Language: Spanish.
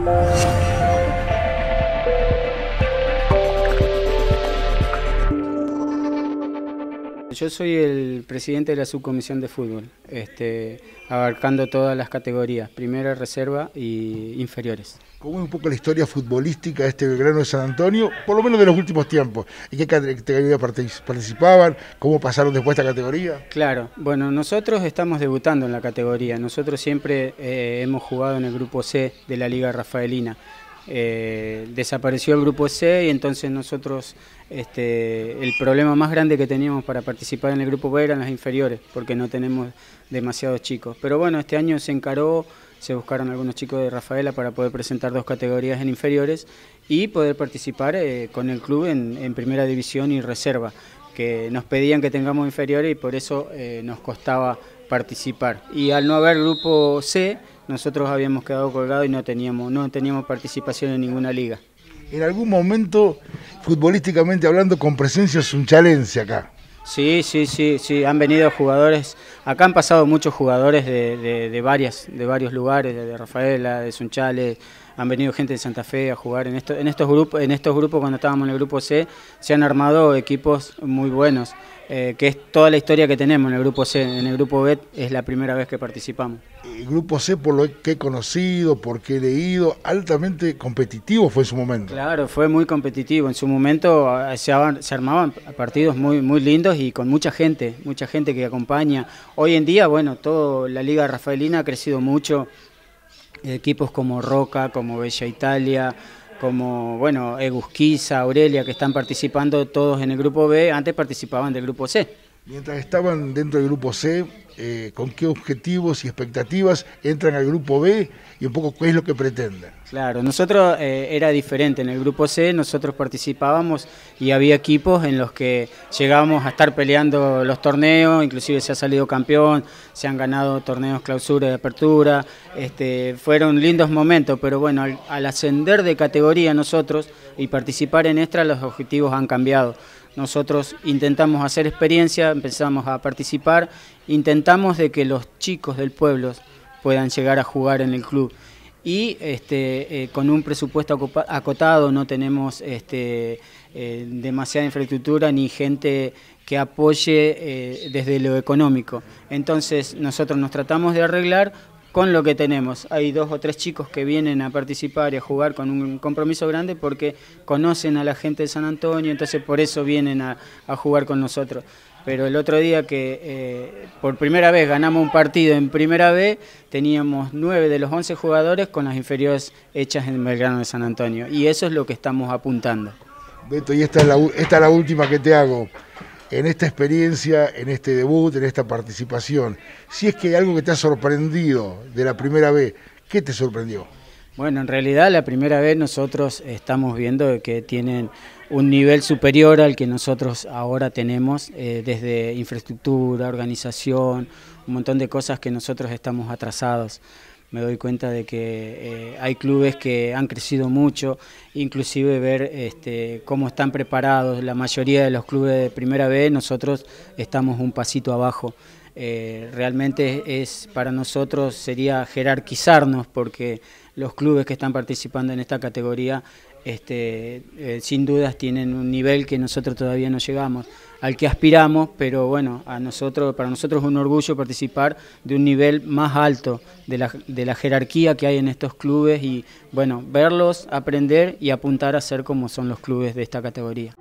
Música Yo soy el presidente de la subcomisión de fútbol, este, abarcando todas las categorías, primera, reserva y inferiores. ¿Cómo es un poco la historia futbolística de este Belgrano de San Antonio, por lo menos de los últimos tiempos? ¿En qué categoría participaban? ¿Cómo pasaron después esta categoría? Claro, bueno, nosotros estamos debutando en la categoría. Nosotros siempre eh, hemos jugado en el grupo C de la Liga Rafaelina. Eh, desapareció el grupo C y entonces nosotros este, el problema más grande que teníamos para participar en el grupo B eran las inferiores, porque no tenemos demasiados chicos. Pero bueno, este año se encaró, se buscaron algunos chicos de Rafaela para poder presentar dos categorías en inferiores y poder participar eh, con el club en, primera división y reserva, que nos pedían que tengamos inferiores y por eso eh, nos costaba participar. Y al no haber grupo C, nosotros habíamos quedado colgados y no teníamos, no teníamos participación en ninguna liga en algún momento, futbolísticamente hablando, con presencia sunchalense acá. Sí, sí, sí, sí, han venido jugadores, acá han pasado muchos jugadores de, varias, de varios lugares, de, Rafaela, de Sunchales, han venido gente de Santa Fe a jugar en, en, estos grupos, en estos grupos cuando estábamos en el grupo C, se han armado equipos muy buenos. Eh, que es toda la historia que tenemos en el grupo C. En el grupo B es la primera vez que participamos. El grupo C, por lo que he conocido, por que he leído, altamente competitivo fue en su momento. Claro, fue muy competitivo. En su momento eh, se, armaban partidos muy, muy lindos y con mucha gente, mucha gente que acompaña. Hoy en día, bueno, toda la Liga Rafaelina ha crecido mucho. Equipos como Roca, como Bella Italia, como bueno, Egusquiza, Aurelia, que están participando todos en el grupo B, antes participaban del grupo C. Mientras estaban dentro del grupo C, eh, ¿con qué objetivos y expectativas entran al grupo B y un poco qué es lo que pretenden? Claro, nosotros eh, era diferente. En el grupo C nosotros participábamos y había equipos en los que llegábamos a estar peleando los torneos, inclusive se ha salido campeón, se han ganado torneos clausura y apertura. Este, fueron lindos momentos, pero bueno, al, al ascender de categoría nosotros y participar en extra, los objetivos han cambiado. Nosotros intentamos hacer experiencia, empezamos a participar, intentamos de que los chicos del pueblo puedan llegar a jugar en el club. Y este, eh, con un presupuesto acotado no tenemos este, eh, demasiada infraestructura ni gente que apoye eh, desde lo económico. Entonces nosotros nos tratamos de arreglar con lo que tenemos. Hay dos o tres chicos que vienen a participar y a jugar con un compromiso grande porque conocen a la gente de San Antonio, entonces por eso vienen a, jugar con nosotros. Pero el otro día que eh, por primera vez ganamos un partido en primera B, teníamos nueve de los once jugadores con las inferiores hechas en Belgrano de San Antonio. Y eso es lo que estamos apuntando. Beto, y esta es la, esta es la última que te hago en esta experiencia, en este debut, en esta participación, si es que hay algo que te ha sorprendido de la primera vez, ¿qué te sorprendió? Bueno, en realidad la primera vez nosotros estamos viendo que tienen un nivel superior al que nosotros ahora tenemos, eh, desde infraestructura, organización, un montón de cosas que nosotros estamos atrasados me doy cuenta de que eh, hay clubes que han crecido mucho, inclusive ver este, cómo están preparados. La mayoría de los clubes de primera vez, nosotros estamos un pasito abajo. Eh, realmente es para nosotros sería jerarquizarnos porque los clubes que están participando en esta categoría este, eh, sin dudas tienen un nivel que nosotros todavía no llegamos, al que aspiramos, pero bueno, para nosotros es un orgullo participar de un nivel más alto de la jerarquía que hay en estos clubes y bueno, verlos, aprender y apuntar a ser como son los clubes de esta categoría.